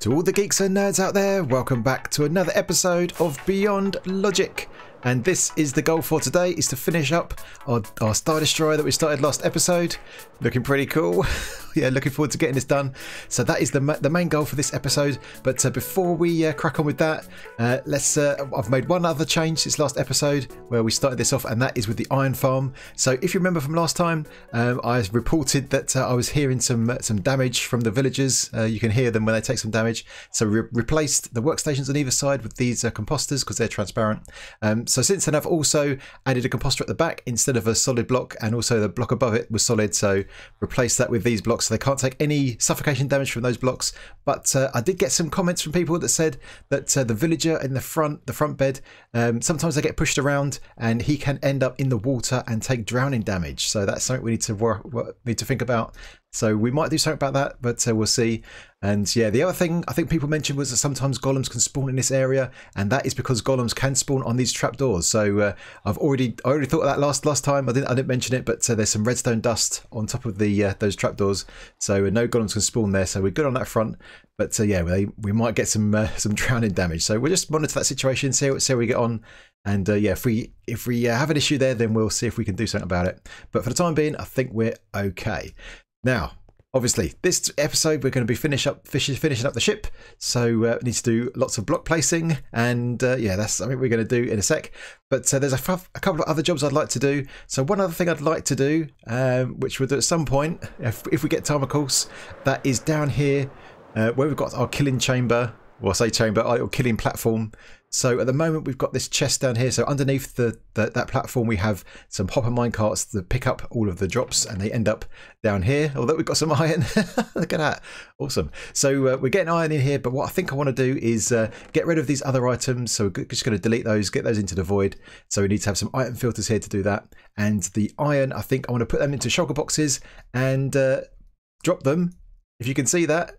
To all the geeks and nerds out there, welcome back to another episode of Beyond Logic. And this is the goal for today, is to finish up our, our Star Destroyer that we started last episode. Looking pretty cool. yeah, looking forward to getting this done. So that is the, the main goal for this episode. But uh, before we uh, crack on with that, uh, let's. Uh, I've made one other change since last episode where we started this off, and that is with the iron farm. So if you remember from last time, um, I reported that uh, I was hearing some uh, some damage from the villagers. you can hear them when they take some damage. So we replaced the workstations on either side with these composters because they're transparent. Um, so since then, I've also added a composter at the back instead of a solid block, and also the block above it was solid. So replace that with these blocks so they can't take any suffocation damage from those blocks. But uh, I did get some comments from people that said that uh, the villager in the front, the front bed, um, sometimes they get pushed around and he can end up in the water and take drowning damage. So that's something we need to need to think about. So we might do something about that, but uh, we'll see. And yeah, the other thing I think people mentioned was that sometimes golems can spawn in this area, and that is because golems can spawn on these trapdoors. So uh, I've already I already thought of that last last time. I didn't I didn't mention it, but uh, there's some redstone dust on top of the uh, those trapdoors, so uh, no golems can spawn there. So we're good on that front. But uh, yeah, we, we might get some uh, some drowning damage. So we'll just monitor that situation, see how, see how we get on. And yeah, if we if we have an issue there, then we'll see if we can do something about it. But for the time being, I think we're okay. Now, obviously, this episode we're going to be finish up finishing up the ship, so uh, need to do lots of block placing, and uh, yeah, that's something we're going to do in a sec. But uh, there's a, a, couple of other jobs I'd like to do. So one other thing I'd like to do, um, which we'll do at some point, if, if we get time, of course, that is down here uh, where we've got our killing chamber. Well, I say chamber, our killing platform. So at the moment we've got this chest down here. So underneath the, the that platform we have some hopper minecarts that pick up all of the drops and they end up down here. Although we've got some iron. Look at that. Awesome. So uh, we're getting iron in here, but what I think I want to do is uh, get rid of these other items. So we're just going to delete those, get those into the void. So we need to have some item filters here to do that. And the iron, I think I want to put them into shulker boxes and uh, drop them. If you can see that,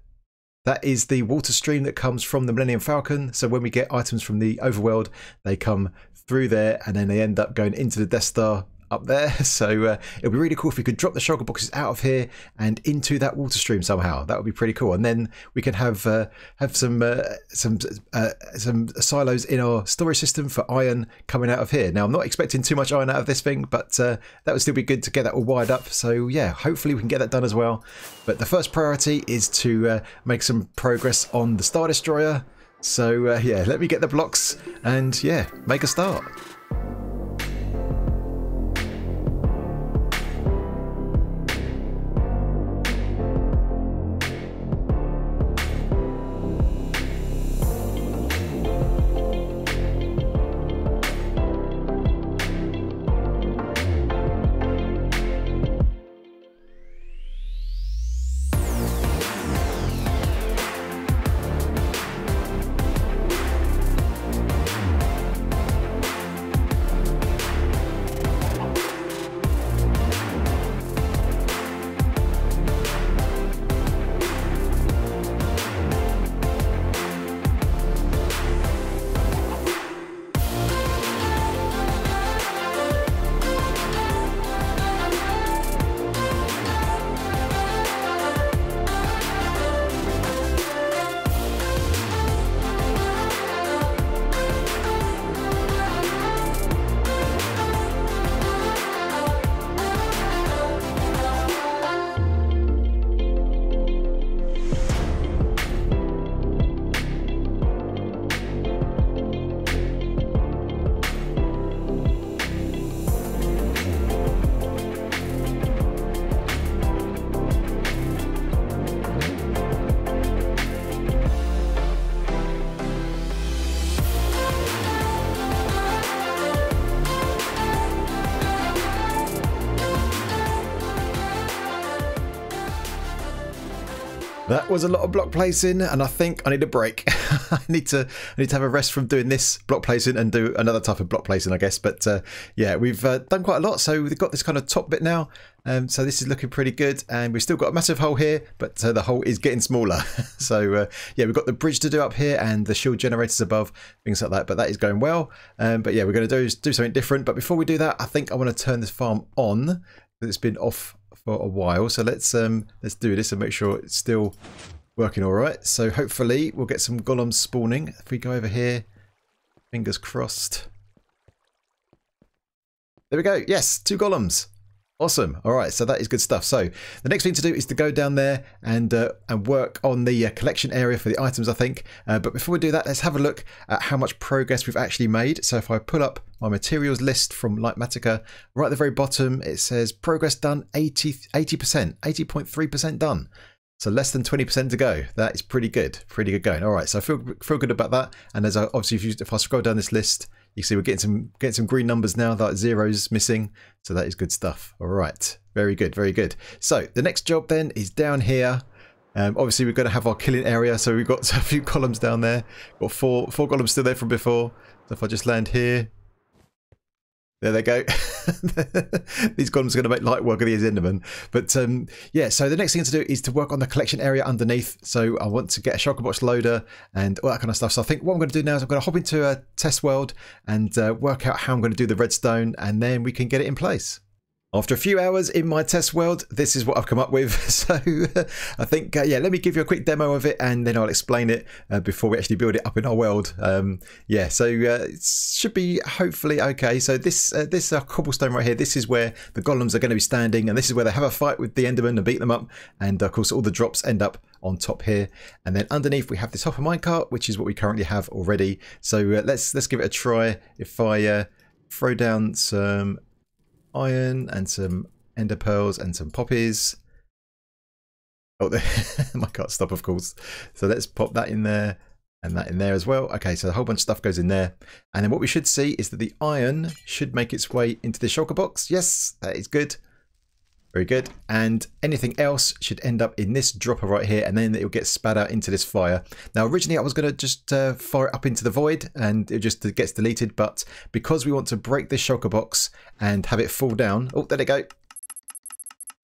that is the water stream that comes from the Millennium Falcon. So when we get items from the overworld, they come through there and then they end up going into the Death Star up there. So uh, it'd be really cool if we could drop the shulker boxes out of here and into that water stream somehow. That would be pretty cool. And then we can have uh, have some uh, some uh, some silos in our storage system for iron coming out of here. Now I'm not expecting too much iron out of this thing, but uh, that would still be good to get that all wired up. So yeah, hopefully we can get that done as well. But the first priority is to uh, make some progress on the Star Destroyer. So yeah, let me get the blocks and yeah, make a start. That was a lot of block placing, and I think I need a break. I need to I need to have a rest from doing this block placing and do another type of block placing, I guess. But uh, yeah, we've uh, done quite a lot. So we've got this kind of top bit now. Um, so this is looking pretty good, and we've still got a massive hole here, but uh, the hole is getting smaller. so uh, yeah, we've got the bridge to do up here and the shield generators above, things like that. But that is going well. Um, but yeah, we're going to do do something different. But before we do that, I think I want to turn this farm on. It's been off for a while. So let's um let's do this and make sure it's still working all right. So hopefully we'll get some golems spawning. If we go over here, fingers crossed. There we go. Yes, two golems. Awesome. All right, so that is good stuff. So the next thing to do is to go down there and uh, and work on the uh, collection area for the items, I think. Uh, but before we do that, let's have a look at how much progress we've actually made. So if I pull up my materials list from Litematica, right at the very bottom, it says progress done 80, 80%, 80.3% done. So less than 20% to go. That is pretty good. Pretty good going. All right, so I feel, feel good about that. And as I, obviously, if, you, if I scroll down this list, you see we're getting some getting some green numbers now, that zeros missing. So that is good stuff. All right. Very good, very good. So the next job then is down here. Um, obviously, we're going to have our killing area, so we've got a few columns down there. Got four four columns still there from before. So if I just land here, there they go. these columns are going to make light work of these Endermen. But um, yeah, so the next thing to do is to work on the collection area underneath. So I want to get a shulker box loader and all that kind of stuff. So I think what I'm going to do now is I'm going to hop into a test world and uh, work out how I'm going to do the redstone and then we can get it in place. After a few hours in my test world, this is what I've come up with. So I think, uh, yeah, let me give you a quick demo of it and then I'll explain it uh, before we actually build it up in our world. Um, yeah, so uh, it should be hopefully okay. So this uh, this uh, cobblestone right here, this is where the golems are going to be standing and this is where they have a fight with the enderman and beat them up. And of course, all the drops end up on top here. And then underneath we have this hopper minecart, which is what we currently have already. So uh, let's let's give it a try. If I throw down some iron and some ender pearls and some poppies. Oh, my can't stop, of course. So let's pop that in there and that in there as well. Okay, so a whole bunch of stuff goes in there. And then what we should see is that the iron should make its way into the shulker box. Yes, that is good. Very good. And anything else should end up in this dropper right here, and then it'll get spat out into this fire. Now, originally I was going to just uh, fire it up into the void, and it just gets deleted. But because we want to break this shulker box and have it fall down, oh, there it go.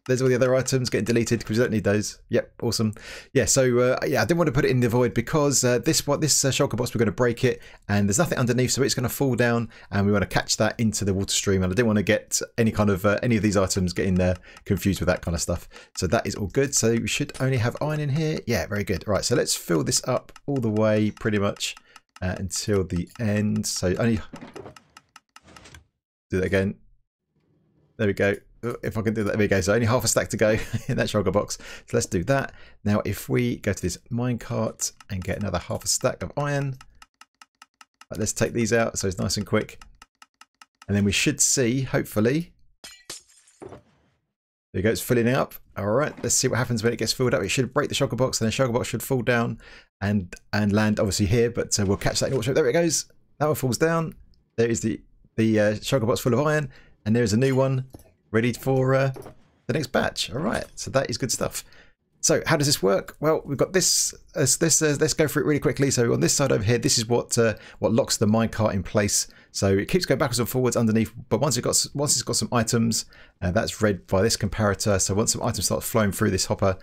There's all the other items getting deleted because we don't need those. Yep, awesome. Yeah, so uh, yeah, I didn't want to put it in the void because uh, this what this uh, shulker box we're going to break it, and there's nothing underneath, so it's going to fall down, and we want to catch that into the water stream. And I didn't want to get any kind of uh, any of these items getting there confused with that kind of stuff. So that is all good. So we should only have iron in here. Yeah, very good. All right, so let's fill this up all the way, pretty much uh, until the end. So only do that again. There we go if I can do that, there we go. So only half a stack to go in that shulker box. So let's do that. Now, if we go to this minecart and get another half a stack of iron, let's take these out so it's nice and quick. And then we should see, hopefully, there you go, it's filling up. All right, let's see what happens when it gets filled up. It should break the shulker box, and the shulker box should fall down and and land obviously here. But uh, we'll catch that in. There it goes. That one falls down. There is the the uh, box full of iron, and there's a new one ready for uh, the next batch. All right, so that is good stuff. So how does this work? Well, we've got this. Uh, this uh, let's go through it really quickly. So on this side over here, this is what uh, what locks the minecart in place. So it keeps going backwards and forwards underneath. But once it got once it's got some items, uh, that's read by this comparator. So once some items start flowing through this hopper,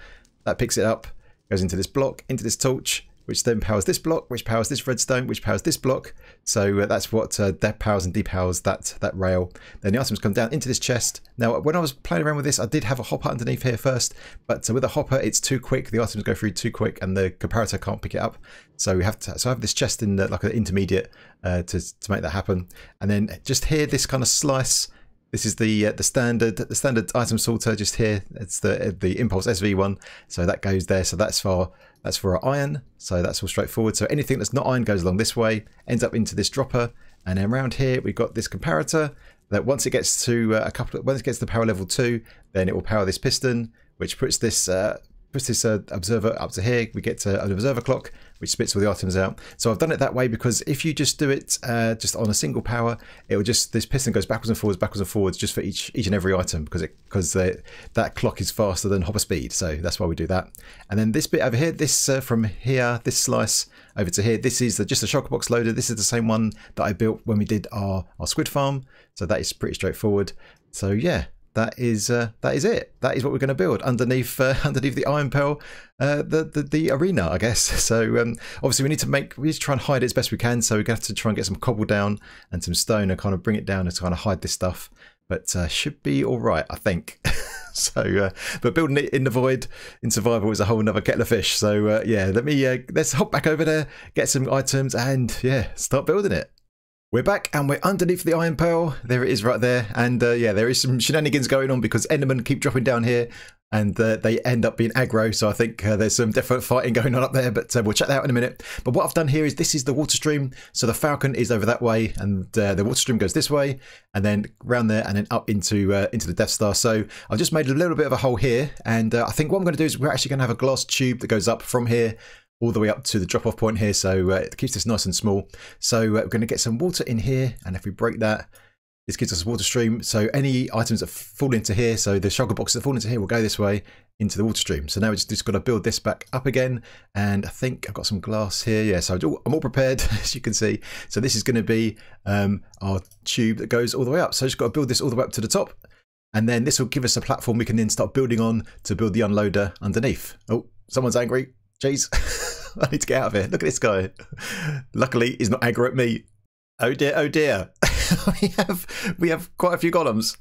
that picks it up, goes into this block, into this torch, which then powers this block, which powers this redstone, which powers this block. So uh, that's what uh, that powers and depowers that that rail. Then the items come down into this chest. Now, when I was playing around with this, I did have a hopper underneath here first, but uh, with a hopper, it's too quick. The items go through too quick, and the comparator can't pick it up. So we have to. So I have this chest in the, like an intermediate uh, to to make that happen. And then just here, this kind of slice. This is the uh, the standard the standard item sorter just here. It's the the Impulse SV one. So that goes there. So that's for that's for our iron, so that's all straightforward. So anything that's not iron goes along this way, ends up into this dropper, and then around here we've got this comparator that once it gets to uh, a couple of, once it gets to power level two, then it will power this piston, which puts this uh, puts this uh, observer up to here. We get to an observer clock, which spits all the items out. So I've done it that way because if you just do it uh, just on a single power, it will just this piston goes backwards and forwards, backwards and forwards, just for each each and every item because it because that clock is faster than hopper speed. So that's why we do that. And then this bit over here, this uh, from here, this slice over to here, this is the, just a shulker box loader. This is the same one that I built when we did our our squid farm. So that is pretty straightforward. So yeah, that is uh, that is it. That is what we're going to build underneath uh, underneath the iron pearl, uh, the, the the arena, I guess. So um, obviously we need to make we need to try and hide it as best we can. So we're going to have to try and get some cobble down and some stone and kind of bring it down and kind of hide this stuff. But uh, should be all right, I think. so, uh, but building it in the void in survival is a whole another kettle of fish. So, uh, yeah, let me let's hop back over there, get some items, and yeah, start building it. We're back and we're underneath the iron pearl. There it is right there. And uh, yeah, there is some shenanigans going on because Endermen keep dropping down here and uh, they end up being aggro. So I think uh, there's some definite fighting going on up there, but uh, we'll check that out in a minute. But what I've done here is this is the water stream. So the Falcon is over that way and uh, the water stream goes this way and then round there and then up into uh, into the Death Star. So I've just made a little bit of a hole here. And I think what I'm going to do is we're actually going to have a glass tube that goes up from here all the way up to the drop off point here. So uh, it keeps this nice and small. So uh, we're going to get some water in here. And if we break that, this gives us a water stream. So any items that fall into here, so the shulker boxes that fall into here will go this way into the water stream. So now we just, just got to build this back up again. And I think I've got some glass here. Yeah, so I'm all prepared, as you can see. So this is going to be um, our tube that goes all the way up. So I just got to build this all the way up to the top. And then this will give us a platform we can then start building on to build the unloader underneath. Oh, someone's angry. Jeez. I need to get out of here. Look at this guy. Luckily, he's not aggro at me. Oh dear, oh dear. we have we have quite a few golems.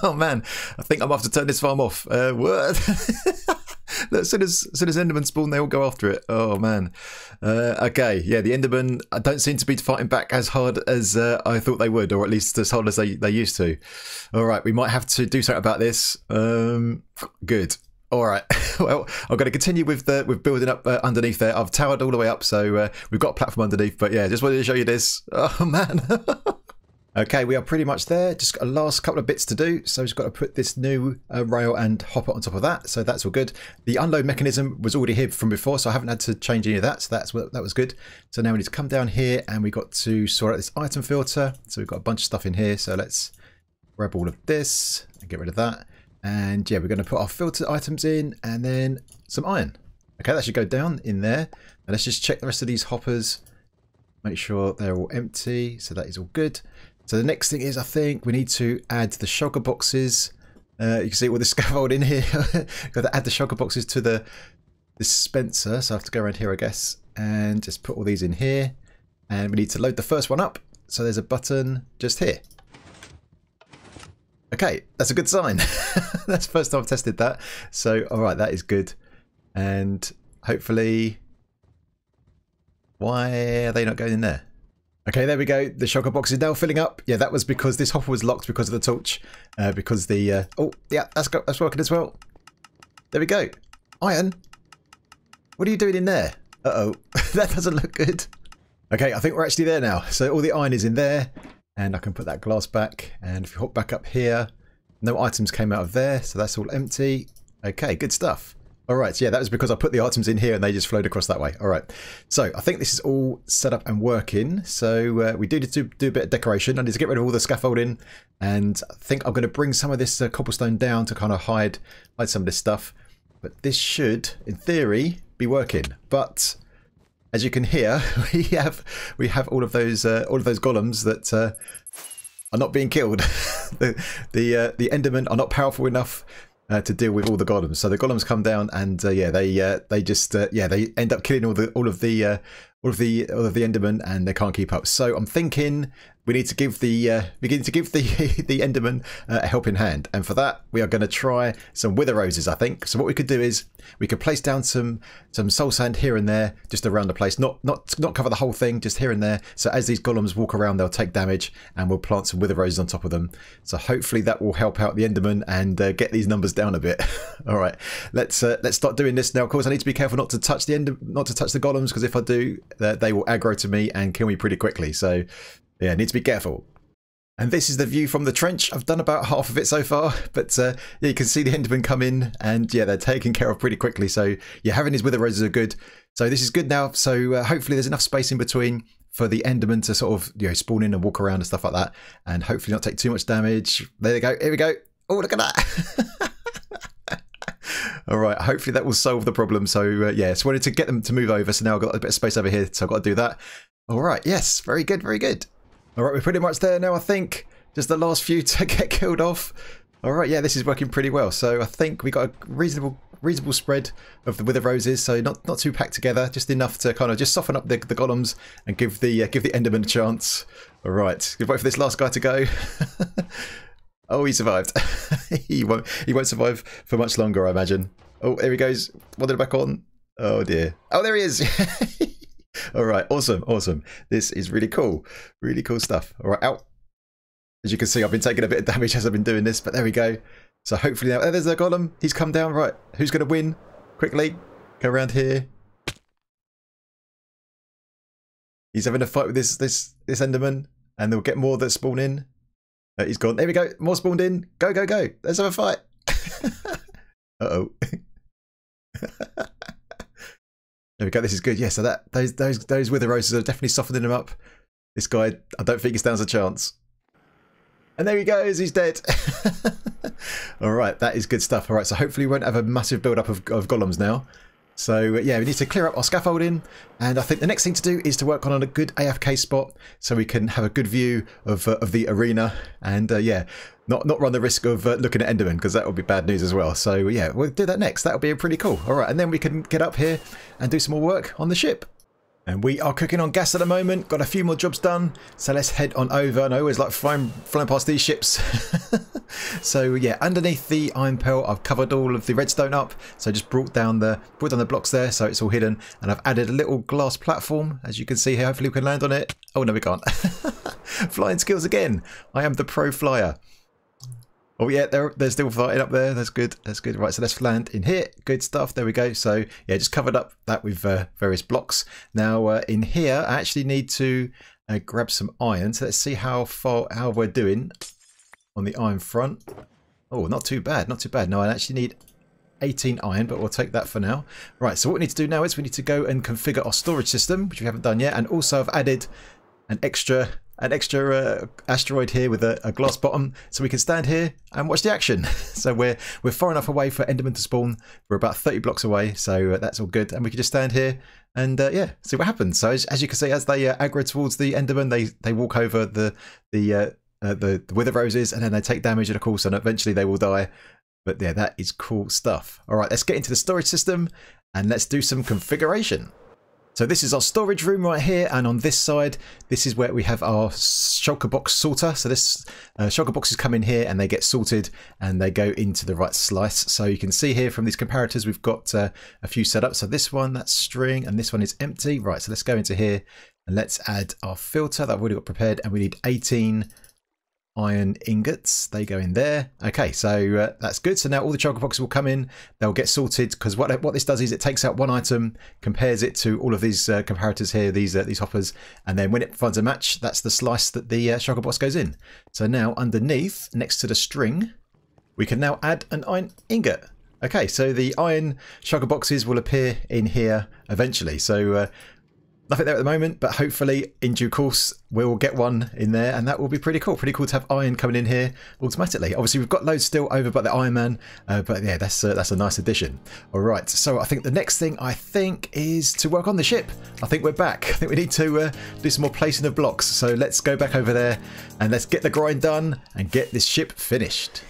oh man, I think I'm have to turn this farm off. Uh, what? as soon as, as soon as Enderman spawn, they all go after it. Oh man. Uh, okay, yeah, the Enderman I don't seem to be fighting back as hard as uh, I thought they would, or at least as hard as they, they used to. All right, we might have to do something about this. Um, good. All right. well, I'm going to continue with the with building up uh, underneath there. I've towered all the way up, so uh, we've got a platform underneath. But yeah, just wanted to show you this. Oh man. okay, we are pretty much there. Just got a last couple of bits to do. So just got to put this new uh, rail and hopper on top of that. So that's all good. The unload mechanism was already here from before, so I haven't had to change any of that. So that's that was good. So now we need to come down here and we got to sort out this item filter. So we've got a bunch of stuff in here. So let's grab all of this and get rid of that. And yeah, we're going to put our filter items in and then some iron. Okay, that should go down in there. And let's just check the rest of these hoppers. Make sure they're all empty. So that is all good. So the next thing is, I think we need to add the shulker boxes. Uh, you can see all the scaffold in here. Got to add the shulker boxes to the dispenser. So I have to go around here, I guess, and just put all these in here. And we need to load the first one up. So there's a button just here. Okay, that's a good sign. that's the first time I've tested that. So, all right, that is good. And hopefully, why are they not going in there? Okay, there we go. The shulker box is now filling up. Yeah, that was because this hopper was locked because of the torch. Uh, because the... Uh, oh, yeah, that's, got, that's working as well. There we go. Iron? What are you doing in there? Uh-oh. that doesn't look good. Okay, I think we're actually there now. So all the iron is in there and I can put that glass back. And if you hop back up here no items came out of there so that's all empty. Okay good stuff. All right so yeah that was because I put the items in here and they just flowed across that way. All right. So I think this is all set up and working. So uh, we do need to do a bit of decoration. I need to get rid of all the scaffolding. And I think I'm going to bring some of this uh, cobblestone down to kind of hide hide some of this stuff. But this should in theory be working. But as you can hear, we have we have all of those uh, all of those golems that uh, are not being killed. the the uh, the Endermen are not powerful enough uh, to deal with all the golems. So the golems come down, and uh, yeah, they uh, they just yeah they end up killing all the all of the all of the all of the Endermen, and they can't keep up. So I'm thinking we need to give the uh, begin to give the the Enderman uh, a helping hand, and for that we are going to try some Wither Roses. I think so. What we could do is we could place down some some soul sand here and there, just around the place, not not not cover the whole thing, just here and there. So as these golems walk around, they'll take damage, and we'll plant some Wither Roses on top of them. So hopefully that will help out the Enderman and uh, get these numbers down a bit. All right, let's uh, let's start doing this now. Of course, I need to be careful not to touch the end, not to touch the golems, because if I do, uh, they will aggro to me and kill me pretty quickly. So yeah, need to be careful. And this is the view from the trench. I've done about half of it so far, but uh, yeah, you can see the Endermen come in and yeah, they're taken care of pretty quickly. So yeah, having these wither roses are good. So this is good now. So uh, hopefully there's enough space in between for the Enderman to sort of you know spawn in and walk around and stuff like that, and hopefully not take too much damage. There they go. Here we go. Oh, look at that. All right, hopefully that will solve the problem. So uh, yeah, just wanted to get them to move over. So now I've got a bit of space over here, so I've got to do that. All right, yes, very good, very good. All right, we're pretty much there now, I think. Just the last few to get killed off. All right, yeah, this is working pretty well. So I think we got a reasonable reasonable spread of the wither roses, so not not too packed together, just enough to kind of just soften up the, the golems and give the uh, give the Enderman a chance. All right, good wait for this last guy to go. Oh, he survived. he won't. He won't survive for much longer, I imagine. Oh, there he goes. Wandered back on. Oh dear. Oh, there he is. All right. Awesome. Awesome. This is really cool. Really cool stuff. All right. Out. As you can see, I've been taking a bit of damage as I've been doing this, but there we go. So hopefully now, oh, there's a golem. He's come down. Right. Who's going to win? Quickly. Go around here. He's having a fight with this this this Enderman, and they'll get more that spawn in. Uh, he's gone. There we go. More spawned in. Go, go, go. Let's have a fight. Uh-oh. there we go. This is good. Yeah, so that those those those wither roses are definitely softening him up. This guy, I don't think he stands a chance. And there he goes, he's dead. All right, that is good stuff. All right, so hopefully we won't have a massive build-up of, of golems now. So yeah, we need to clear up our scaffolding, and I think the next thing to do is to work on a good AFK spot so we can have a good view of uh, of the arena, and uh, yeah, not not run the risk of uh, looking at Enderman because that would be bad news as well. So yeah, we'll do that next. That'll be pretty cool. All right, and then we can get up here and do some more work on the ship. And we are cooking on gas at the moment, got a few more jobs done, so let's head on over. And I always like flying, flying past these ships. so yeah, underneath the iron pearl, I've covered all of the redstone up. So I just brought down the brought down the blocks there, so it's all hidden. And I've added a little glass platform, as you can see here. Hopefully we can land on it. Oh no, we can't. Flying skills again. I am the pro flyer. Oh yeah, they're they're still fighting up there. That's good. That's good. Right, so let's land in here. Good stuff. There we go. So yeah, just covered up that with uh, various blocks. Now uh, in here, I actually need to uh, grab some iron. So let's see how far how we're doing on the iron front. Oh, not too bad. Not too bad. No, I actually need 18 iron, but we'll take that for now. Right, so what we need to do now is we need to go and configure our storage system, which we haven't done yet, and also I've added an extra an extra uh, asteroid here with a, a, glass bottom so we can stand here and watch the action. So we're we're far enough away for enderman to spawn. We're about 30 blocks away so uh, that's all good. And we can just stand here and uh, yeah see what happens. So as, as, you can see as they uh, aggro towards the enderman they they walk over the the uh, uh, the, the wither roses and then they take damage and of course and eventually they will die. But yeah that is cool stuff. All right let's get into the storage system and let's do some configuration so this is our storage room right here, and on this side, this is where we have our shulker box sorter. So this uh, shulker boxes come in here and they get sorted and they go into the right slice. So you can see here from these comparators, we've got uh, a few set up. So this one, that's string, and this one is empty. Right, so let's go into here and let's add our filter that I've already got prepared, and we need 18 iron ingots. They go in there. Okay, so uh, that's good. So now all the shulker boxes will come in. They'll get sorted because what what this does is it takes out one item, compares it to all of these uh, comparators here, these uh, these hoppers, and then when it finds a match, that's the slice that the uh, shulker box goes in. So now underneath, next to the string, we can now add an iron ingot. Okay, so the iron shulker boxes will appear in here eventually. So uh, Nothing there at the moment, but hopefully in due course we'll get one in there and that will be pretty cool. Pretty cool to have iron coming in here automatically. Obviously we've got loads still over by the Iron Man, uh, but yeah, that's, uh, that's a nice addition. All right, so I think the next thing I think is to work on the ship. I think we're back. I think we need to uh, do some more placing of blocks. So let's go back over there and let's get the grind done and get this ship finished.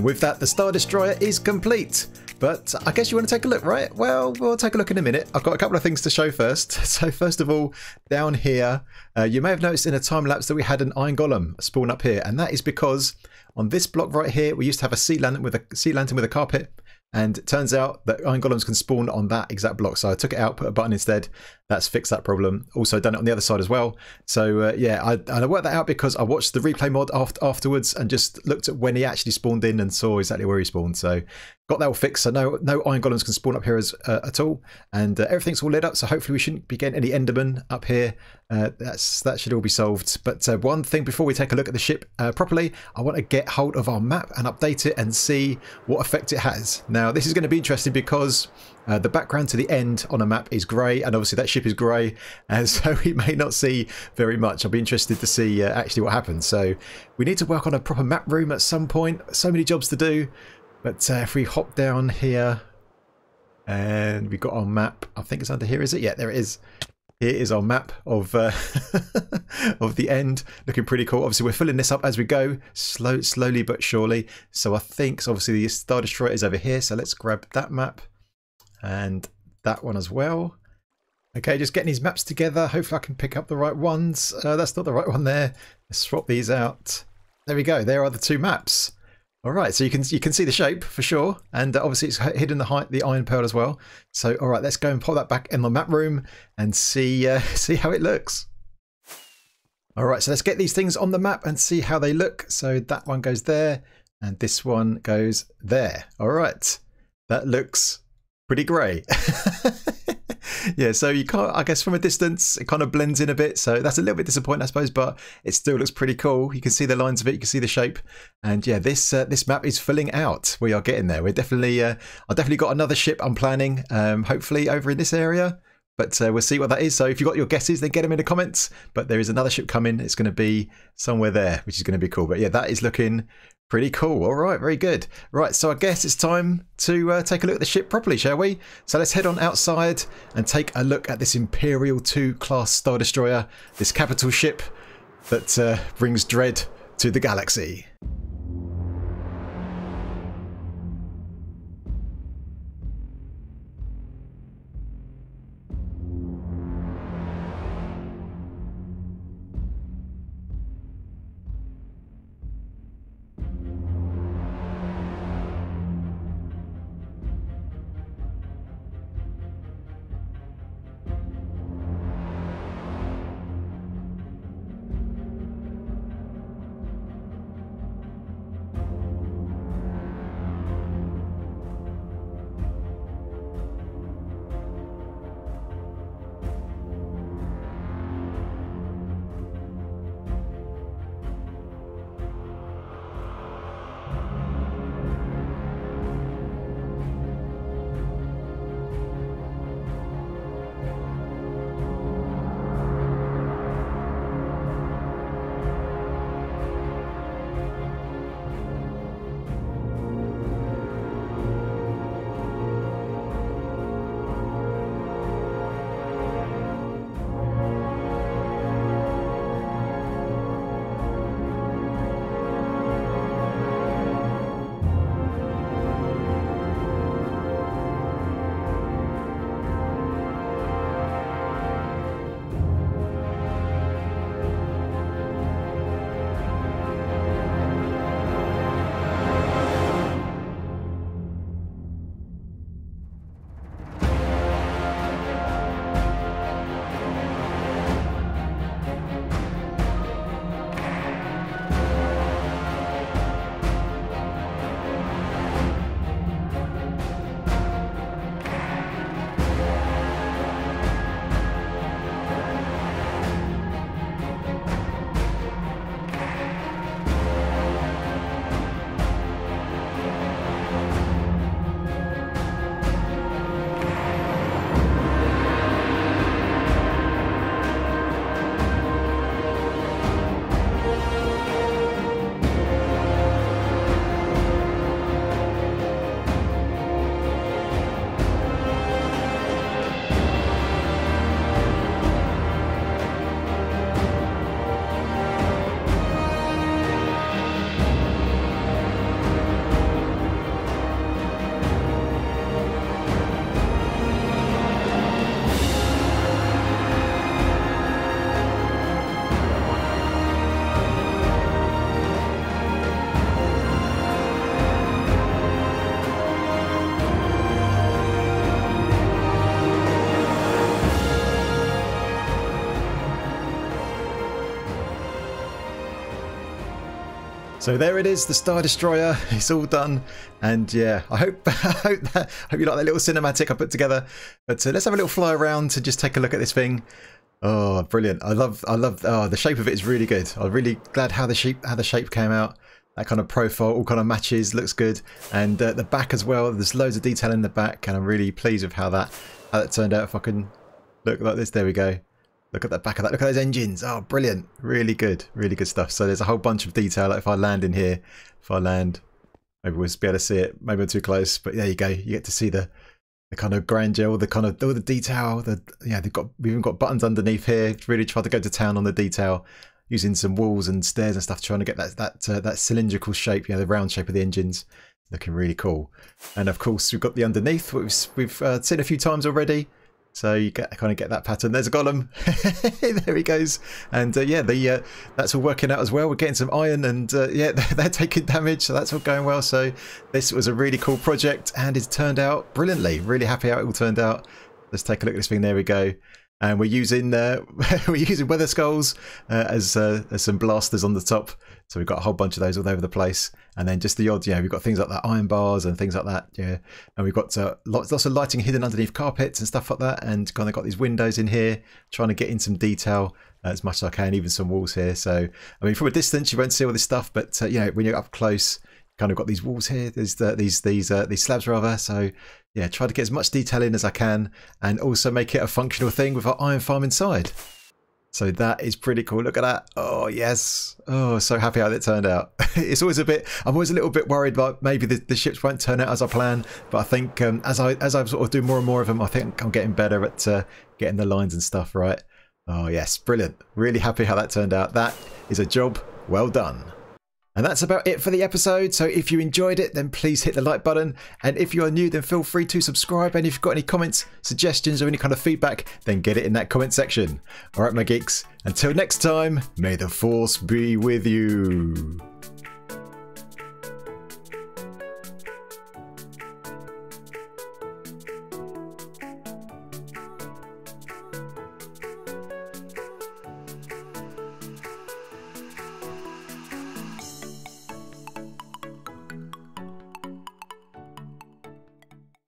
And with that, the Star Destroyer is complete. But I guess you want to take a look, right? Well, we'll take a look in a minute. I've got a couple of things to show first. So first of all, down here, uh, you may have noticed in a time lapse that we had an Iron Golem spawn up here. And that is because on this block right here, we used to have a sea lantern with a sea lantern with a carpet. And it turns out that Iron Golems can spawn on that exact block. So I took it out, put a button instead. That's fixed that problem. Also done it on the other side as well. So uh, yeah, I, I worked that out because I watched the replay mod after, afterwards and just looked at when he actually spawned in and saw exactly where he spawned. So got that all fixed. So no no Iron Golems can spawn up here as, uh, at all. And uh, everything's all lit up. So hopefully we shouldn't be getting any Endermen up here. Uh, that's That should all be solved. But uh, one thing before we take a look at the ship uh, properly, I want to get hold of our map and update it and see what effect it has. Now this is going to be interesting because uh, the background to the end on a map is grey, and obviously that ship is grey, and so we may not see very much. I'll be interested to see uh, actually what happens. So we need to work on a proper map room at some point. So many jobs to do. But uh, if we hop down here, and we've got our map. I think it's under here, is it? Yeah, there it is. Here is our map of uh, of the end, looking pretty cool. Obviously, we're filling this up as we go, slow, slowly but surely. So I think, so obviously, the Star Destroyer is over here. So let's grab that map and that one as well. Okay, just getting these maps together. Hopefully I can pick up the right ones. Uh, that's not the right one there. Let's swap these out. There we go. There are the two maps. All right, so you can you can see the shape for sure, and uh, obviously it's hidden the height, the iron pearl as well. So all right, let's go and pop that back in the map room and see uh, see how it looks. All right, so let's get these things on the map and see how they look. So that one goes there, and this one goes there. All right, that looks pretty grey. yeah, so you can't, I guess from a distance, it kind of blends in a bit. So that's a little bit disappointing, I suppose, but it still looks pretty cool. You can see the lines of it, you can see the shape. And yeah, this uh, this map is filling out. We are getting there. We're definitely, uh, I've definitely got another ship I'm planning, um, hopefully over in this area. But uh, we'll see what that is. So if you've got your guesses, then get them in the comments. But there is another ship coming. It's going to be somewhere there, which is going to be cool. But yeah, that is looking Pretty cool. All right, very good. Right, so I guess it's time to uh, take a look at the ship properly, shall we? So let's head on outside and take a look at this Imperial 2 class Star Destroyer, this capital ship that uh, brings dread to the galaxy. So there it is, the Star Destroyer. It's all done, and yeah, I hope I hope, that, hope you like that little cinematic I put together. But uh, let's have a little fly around to just take a look at this thing. Oh, brilliant! I love I love oh, the shape of it is really good. I'm really glad how the shape how the shape came out. That kind of profile all kind of matches, looks good, and uh, the back as well. There's loads of detail in the back, and I'm really pleased with how that how that turned out. If I can look like this, there we go. Look at the back of that. Look at those engines. Oh, brilliant. Really good. Really good stuff. So there's a whole bunch of detail. Like if I land in here, if I land, maybe we'll be able to see it. Maybe I'm too close, but there you go. You get to see the the kind of grandeur, the kind of all the detail. The yeah, they've got we've even got buttons underneath here. Really tried to go to town on the detail, using some walls and stairs and stuff, trying to get that that uh, that cylindrical shape. You know, the round shape of the engines. Looking really cool. And of course, we've got the underneath, which we've, we've uh, seen a few times already. So you get, kind of get that pattern. There's a golem. there he goes. And uh, yeah, the uh, that's all working out as well. We're getting some iron, and uh, yeah, they're taking damage, so that's all going well. So this was a really cool project, and it's turned out brilliantly. Really happy how it all turned out. Let's take a look at this thing. There we go and we're using uh, we're using wither skulls uh, as, uh, as some blasters on the top. So we've got a whole bunch of those all over the place, and then just the odd, yeah, we've got things like that, iron bars and things like that, yeah, and we've got uh, lots lots of lighting hidden underneath carpets and stuff like that, and kind of got these windows in here, trying to get in some detail uh, as much as I can, even some walls here. So I mean, from a distance you won't see all this stuff, but uh, you know when you're up close, kind of got these walls here. There's the, these these uh, these slabs rather. So yeah, try to get as much detail in as I can, and also make it a functional thing with our iron farm inside. So that is pretty cool. Look at that. Oh yes. Oh, so happy how it turned out. it's always a bit. I'm always a little bit worried about maybe the, the ships won't turn out as I plan. But I think um, as I as I sort of do more and more of them, I think I'm getting better at uh, getting the lines and stuff right. Oh yes, brilliant. Really happy how that turned out. That is a job well done. And that's about it for the episode. So if you enjoyed it, then please hit the like button. And if you are new, then feel free to subscribe. And if you've got any comments, suggestions, or any kind of feedback, then get it in that comment section. All right, my geeks, until next time, may the force be with you.